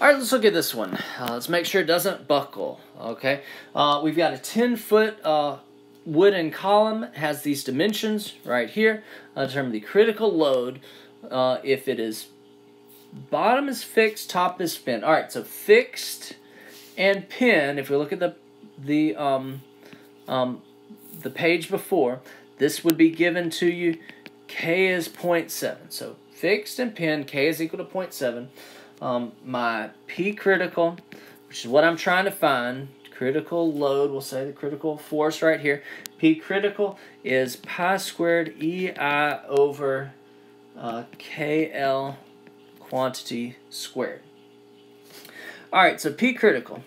All right, let's look at this one. Uh, let's make sure it doesn't buckle. Okay, uh, we've got a 10 foot uh, wooden column. Has these dimensions right here. Uh, determine the critical load uh, if it is bottom is fixed, top is pinned. All right, so fixed and pin. If we look at the the um, um, the page before, this would be given to you. K is 0.7. So fixed and pinned, K is equal to 0.7 um, my P critical, which is what I'm trying to find, critical load, we'll say the critical force right here. P critical is pi squared EI over uh, KL quantity squared. All right, so P critical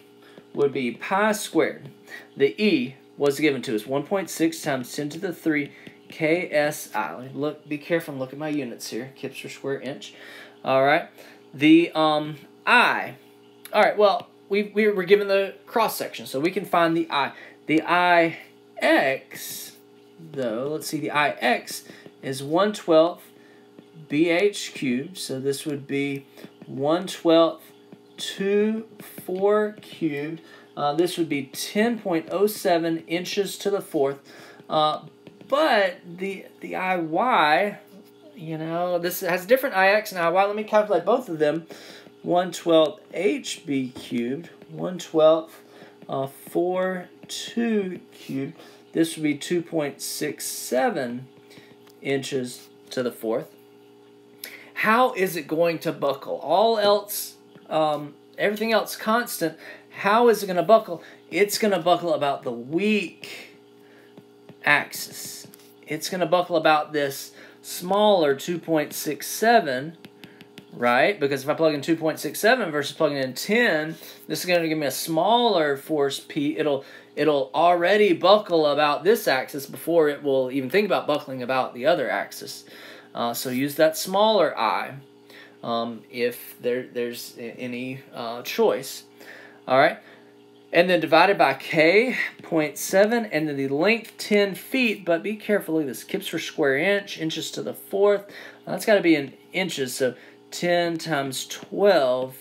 would be pi squared. The E was given to us 1.6 times 10 to the 3 KSI. Look, be careful and look at my units here. Kips per square inch. All right. The um, I. All right, well, we, we were given the cross section, so we can find the I. The IX, though, let's see, the IX is 1 12th BH cubed, so this would be 1 12th 2 4 cubed. Uh, this would be 10.07 inches to the fourth. Uh, but the the IY you know, this has different IX and IY. Let me calculate both of them. 1 12th HB cubed, 1 12th uh, 4 2 cubed. This would be 2.67 inches to the fourth. How is it going to buckle? All else, um, everything else constant, how is it going to buckle? It's going to buckle about the weak axis. It's going to buckle about this smaller 2.67, right? Because if I plug in 2.67 versus plugging in 10, this is going to give me a smaller force P. It'll it'll already buckle about this axis before it will even think about buckling about the other axis. Uh, so use that smaller I um, if there there's any uh, choice. All right and then divided by k, 0.7, and then the length 10 feet, but be careful, look at this, kips per square inch, inches to the fourth, that's got to be in inches, so 10 times 12,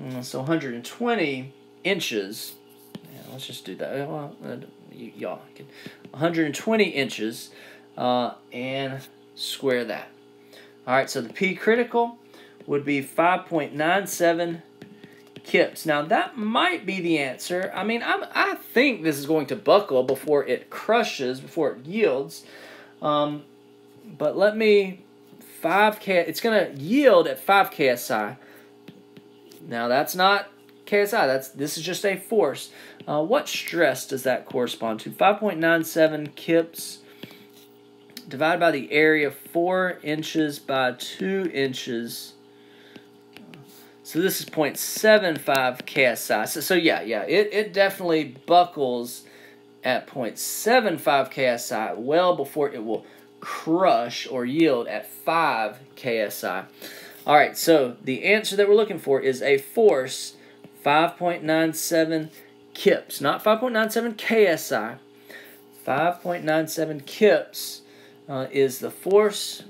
mm, so 120 inches, yeah, let's just do that, well, uh, y'all, 120 inches, uh, and square that. All right, so the P critical would be 5.97 kips. Now that might be the answer. I mean, I'm, I think this is going to buckle before it crushes, before it yields. Um, but let me 5k. It's going to yield at 5 ksi. Now that's not ksi. That's this is just a force. Uh, what stress does that correspond to? 5.97 kips divided by the area 4 inches by 2 inches so this is 0.75 KSI. So, so yeah, yeah, it, it definitely buckles at 0.75 KSI well before it will crush or yield at 5 KSI. All right, so the answer that we're looking for is a force 5.97 kips, not 5.97 KSI. 5.97 kips uh, is the force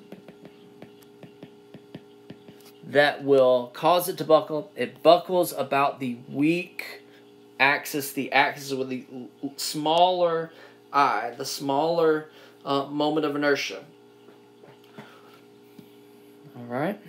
that will cause it to buckle. It buckles about the weak axis, the axis with the smaller I, the smaller uh, moment of inertia. All right.